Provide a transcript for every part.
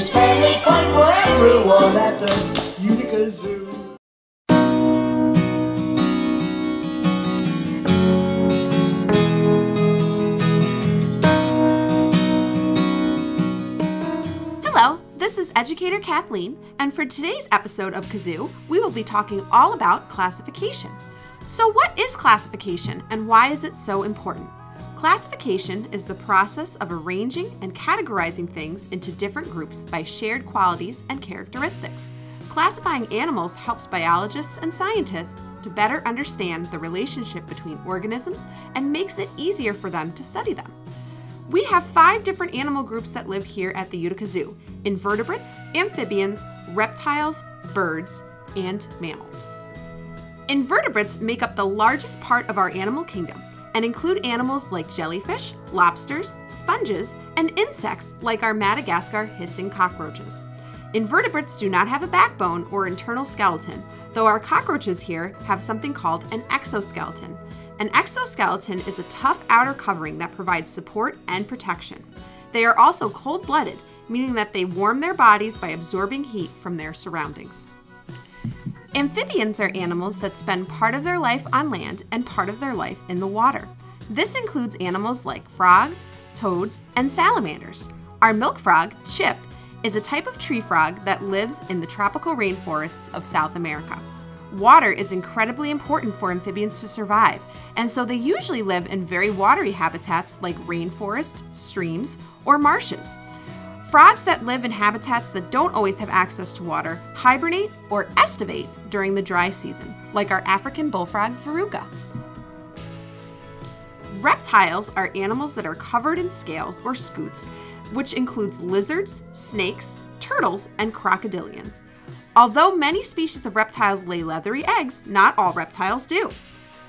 There's fun for everyone at the Zoo. Hello, this is Educator Kathleen, and for today's episode of Kazoo, we will be talking all about classification. So, what is classification and why is it so important? Classification is the process of arranging and categorizing things into different groups by shared qualities and characteristics. Classifying animals helps biologists and scientists to better understand the relationship between organisms and makes it easier for them to study them. We have five different animal groups that live here at the Utica Zoo invertebrates, amphibians, reptiles, birds, and mammals. Invertebrates make up the largest part of our animal kingdom and include animals like jellyfish, lobsters, sponges, and insects like our Madagascar hissing cockroaches. Invertebrates do not have a backbone or internal skeleton, though our cockroaches here have something called an exoskeleton. An exoskeleton is a tough outer covering that provides support and protection. They are also cold blooded, meaning that they warm their bodies by absorbing heat from their surroundings. Amphibians are animals that spend part of their life on land and part of their life in the water. This includes animals like frogs, toads, and salamanders. Our milk frog, Chip, is a type of tree frog that lives in the tropical rainforests of South America. Water is incredibly important for amphibians to survive, and so they usually live in very watery habitats like rainforest, streams, or marshes. Frogs that live in habitats that don't always have access to water hibernate or estivate during the dry season, like our African bullfrog Veruca. Reptiles are animals that are covered in scales or scutes, which includes lizards, snakes, turtles, and crocodilians. Although many species of reptiles lay leathery eggs, not all reptiles do.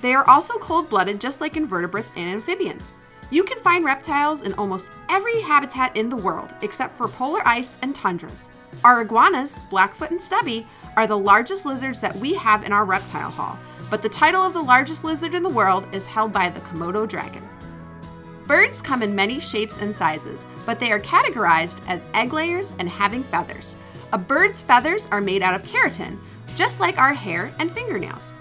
They are also cold blooded, just like invertebrates and amphibians. You can find reptiles in almost every habitat in the world, except for polar ice and tundras. Our iguanas, Blackfoot and Stubby, are the largest lizards that we have in our reptile hall, but the title of the largest lizard in the world is held by the Komodo dragon. Birds come in many shapes and sizes, but they are categorized as egg layers and having feathers. A bird's feathers are made out of keratin, just like our hair and fingernails.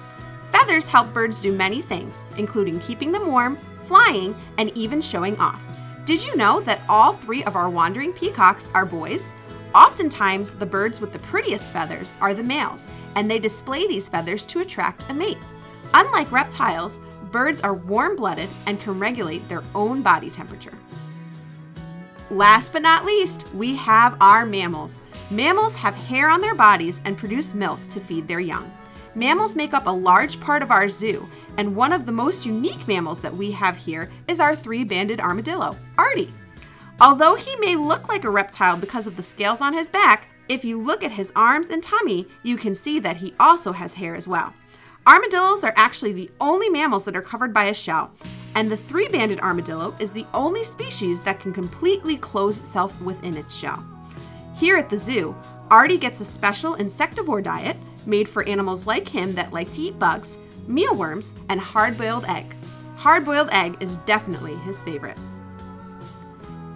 Feathers help birds do many things, including keeping them warm, flying, and even showing off. Did you know that all three of our wandering peacocks are boys? Oftentimes, the birds with the prettiest feathers are the males, and they display these feathers to attract a mate. Unlike reptiles, birds are warm blooded and can regulate their own body temperature. Last but not least, we have our mammals. Mammals have hair on their bodies and produce milk to feed their young. Mammals make up a large part of our zoo, and one of the most unique mammals that we have here is our three banded armadillo, Artie. Although he may look like a reptile because of the scales on his back, if you look at his arms and tummy, you can see that he also has hair as well. Armadillos are actually the only mammals that are covered by a shell, and the three banded armadillo is the only species that can completely close itself within its shell. Here at the zoo, Artie gets a special insectivore diet made for animals like him that like to eat bugs, mealworms, and hard boiled egg. Hard boiled egg is definitely his favorite.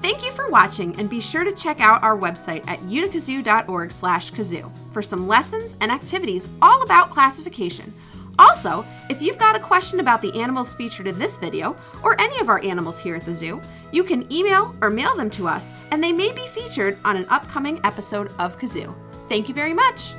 Thank you for watching and be sure to check out our website at uticazoo.org slash kazoo for some lessons and activities all about classification. Also, if you've got a question about the animals featured in this video or any of our animals here at the zoo, you can email or mail them to us and they may be featured on an upcoming episode of Kazoo. Thank you very much.